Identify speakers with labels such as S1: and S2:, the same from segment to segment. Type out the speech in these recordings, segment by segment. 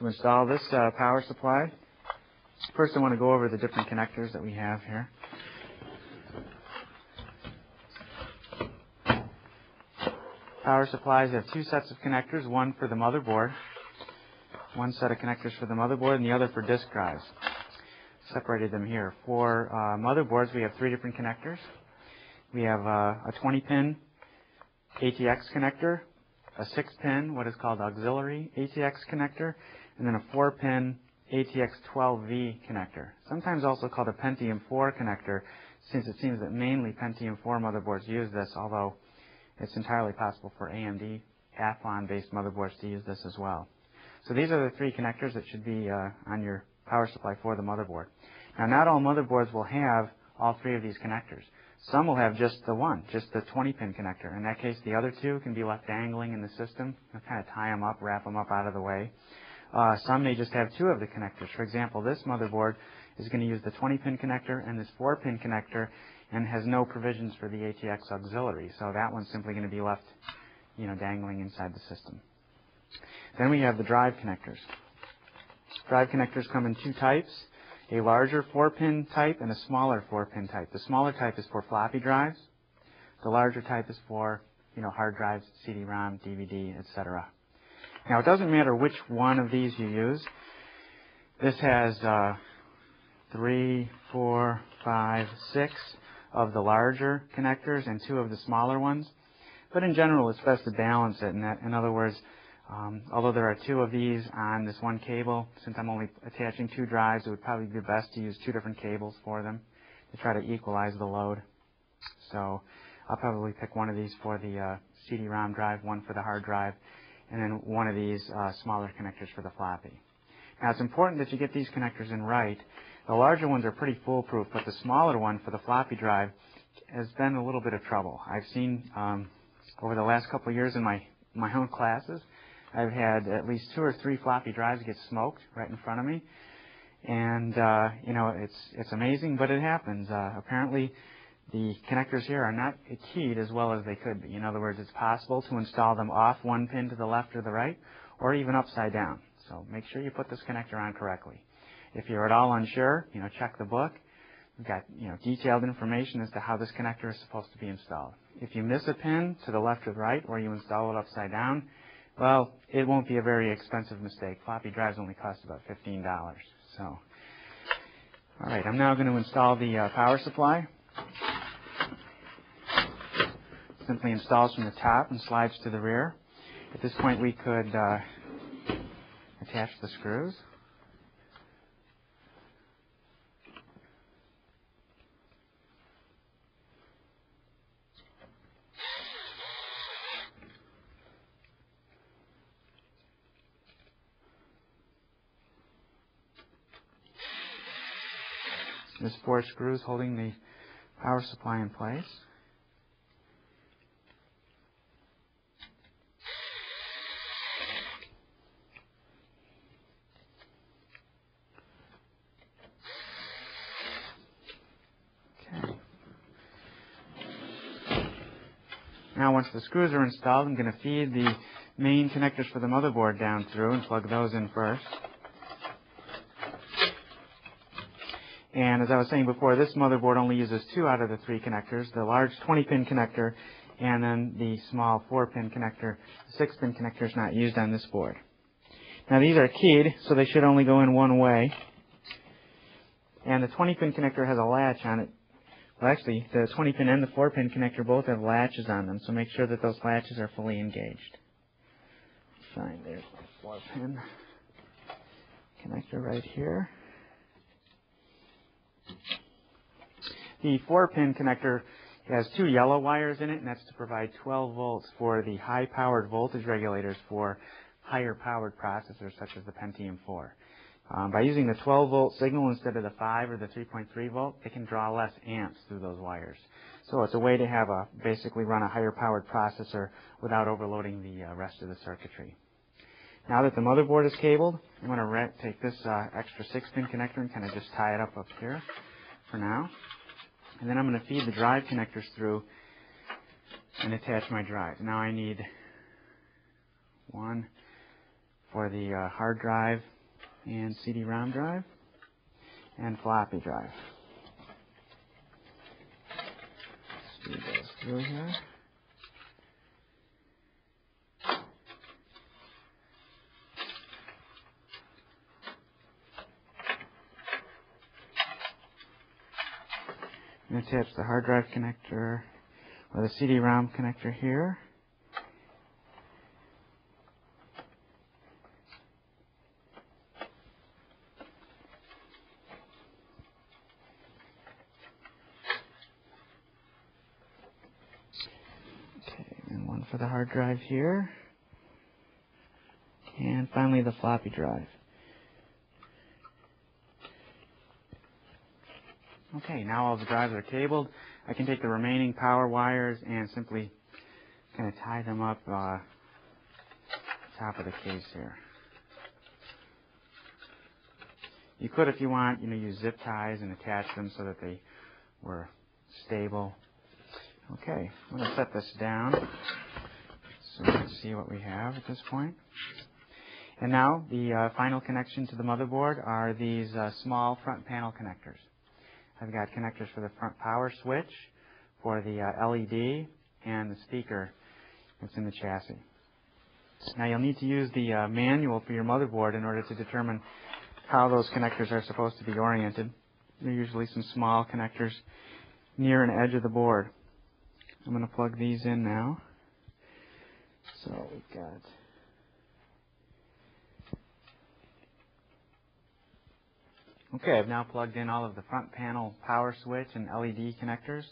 S1: to install this uh, power supply, first I want to go over the different connectors that we have here. Power supplies have two sets of connectors, one for the motherboard, one set of connectors for the motherboard, and the other for disk drives. Separated them here. For uh, motherboards, we have three different connectors. We have uh, a 20-pin ATX connector, a 6-pin, what is called auxiliary ATX connector, and then a 4-pin ATX 12V connector, sometimes also called a Pentium 4 connector, since it seems that mainly Pentium 4 motherboards use this, although it's entirely possible for AMD Athlon-based motherboards to use this as well. So these are the three connectors that should be uh, on your power supply for the motherboard. Now, not all motherboards will have all three of these connectors. Some will have just the one, just the 20-pin connector. In that case, the other two can be left dangling in the system. You kind of tie them up, wrap them up out of the way. Uh, some may just have two of the connectors. For example, this motherboard is going to use the 20-pin connector and this 4-pin connector and has no provisions for the ATX auxiliary. So that one's simply going to be left, you know, dangling inside the system. Then we have the drive connectors. Drive connectors come in two types, a larger 4-pin type and a smaller 4-pin type. The smaller type is for floppy drives. The larger type is for, you know, hard drives, CD-ROM, DVD, etc. Now, it doesn't matter which one of these you use. This has uh, three, four, five, six of the larger connectors and two of the smaller ones. But in general, it's best to balance it. In, that, in other words, um, although there are two of these on this one cable, since I'm only attaching two drives, it would probably be best to use two different cables for them to try to equalize the load. So I'll probably pick one of these for the uh, CD-ROM drive, one for the hard drive, and then one of these uh, smaller connectors for the floppy. Now it's important that you get these connectors in right. The larger ones are pretty foolproof, but the smaller one for the floppy drive has been a little bit of trouble. I've seen um, over the last couple of years in my, my own classes, I've had at least two or three floppy drives get smoked right in front of me. And, uh, you know, it's, it's amazing, but it happens. Uh, apparently, the connectors here are not keyed as well as they could be. In other words, it's possible to install them off one pin to the left or the right, or even upside down. So make sure you put this connector on correctly. If you're at all unsure, you know, check the book. We've got, you know, detailed information as to how this connector is supposed to be installed. If you miss a pin to the left or the right, or you install it upside down, well, it won't be a very expensive mistake. Floppy drives only cost about $15. So, all right, I'm now going to install the uh, power supply. Simply installs from the top and slides to the rear. At this point, we could uh, attach the screws. There's four screws holding the power supply in place. Now once the screws are installed, I'm going to feed the main connectors for the motherboard down through and plug those in first. And as I was saying before, this motherboard only uses two out of the three connectors, the large 20-pin connector and then the small 4-pin connector. The 6-pin connector is not used on this board. Now these are keyed, so they should only go in one way. And the 20-pin connector has a latch on it. Well, actually, the 20-pin and the 4-pin connector both have latches on them, so make sure that those latches are fully engaged. Fine, there's my 4-pin connector right here. The 4-pin connector has two yellow wires in it, and that's to provide 12 volts for the high-powered voltage regulators for higher-powered processors such as the Pentium 4. Um, by using the 12 volt signal instead of the 5 or the 3.3 volt, it can draw less amps through those wires. So it's a way to have a basically run a higher powered processor without overloading the uh, rest of the circuitry. Now that the motherboard is cabled, I'm going to take this uh, extra 6-pin connector and kind of just tie it up up here for now. And then I'm going to feed the drive connectors through and attach my drive. Now I need one, for the uh, hard drive and CD-ROM drive and floppy drive. Speed goes through here. And attach the hard drive connector or the CD-ROM connector here. Okay, and one for the drive here. And finally the floppy drive. Okay, now all the drives are cabled. I can take the remaining power wires and simply kind of tie them up uh, top of the case here. You could, if you want, you know, use zip ties and attach them so that they were stable. Okay, I'm going to set this down so can see what we have at this point. And now the uh, final connection to the motherboard are these uh, small front panel connectors. I've got connectors for the front power switch, for the uh, LED, and the speaker that's in the chassis. Now you'll need to use the uh, manual for your motherboard in order to determine how those connectors are supposed to be oriented. They're usually some small connectors near an edge of the board. I'm going to plug these in now. So we've got Okay, I've now plugged in all of the front panel power switch and LED connectors.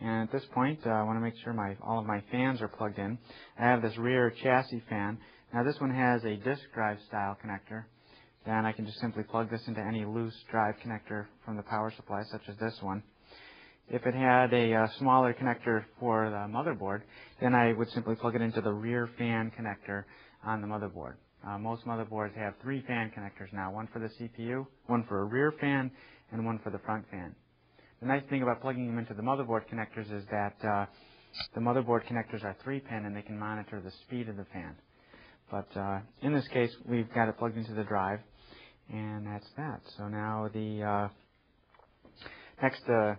S1: And at this point, uh, I want to make sure my all of my fans are plugged in. I have this rear chassis fan. Now this one has a disk drive style connector. Then I can just simply plug this into any loose drive connector from the power supply, such as this one. If it had a uh, smaller connector for the motherboard, then I would simply plug it into the rear fan connector on the motherboard. Uh, most motherboards have three fan connectors now, one for the CPU, one for a rear fan, and one for the front fan. The nice thing about plugging them into the motherboard connectors is that uh, the motherboard connectors are three pin and they can monitor the speed of the fan. But uh, in this case, we've got it plugged into the drive, and that's that. So now the uh, next uh,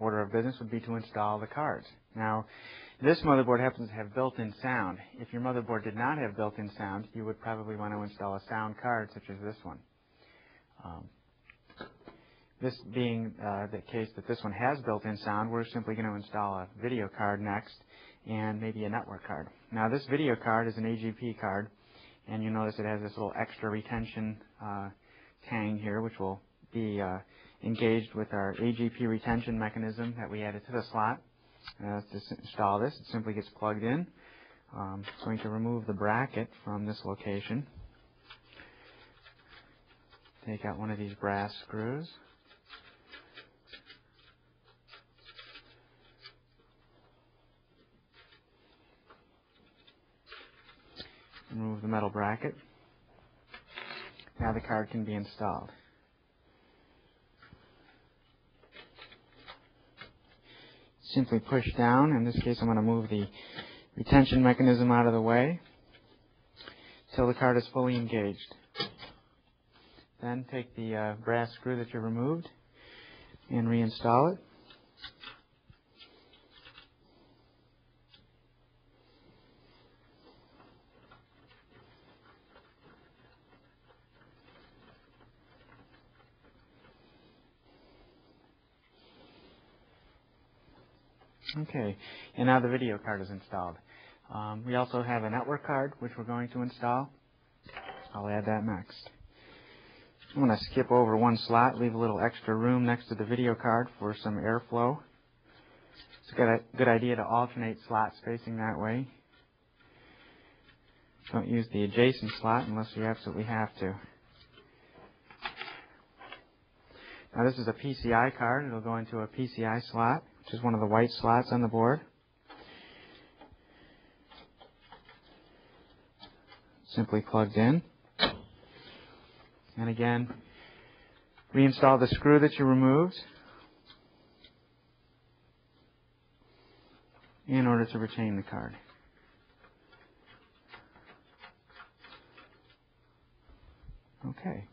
S1: order of business would be to install the cards. Now, this motherboard happens to have built-in sound. If your motherboard did not have built-in sound, you would probably want to install a sound card such as this one. Um, this being uh, the case that this one has built-in sound, we're simply going to install a video card next and maybe a network card. Now this video card is an AGP card and you notice it has this little extra retention uh, tang here which will be uh, engaged with our AGP retention mechanism that we added to the slot. Uh, to install this, it simply gets plugged in. Um, I'm going to remove the bracket from this location. Take out one of these brass screws. Remove the metal bracket. Now the card can be installed. Simply push down. In this case, I'm going to move the retention mechanism out of the way until the card is fully engaged. Then take the uh, brass screw that you removed and reinstall it. Okay, and now the video card is installed. Um, we also have a network card, which we're going to install. I'll add that next. I'm going to skip over one slot, leave a little extra room next to the video card for some airflow. It's a good idea to alternate slot spacing that way. Don't use the adjacent slot unless you absolutely have to. Now this is a PCI card. It'll go into a PCI slot which is one of the white slots on the board. Simply plugged in. And again, reinstall the screw that you removed in order to retain the card. Okay.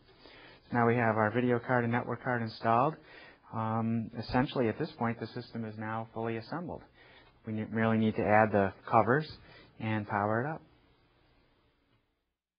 S1: Now we have our video card and network card installed. Um, essentially, at this point, the system is now fully assembled. We merely need to add the covers and power it up.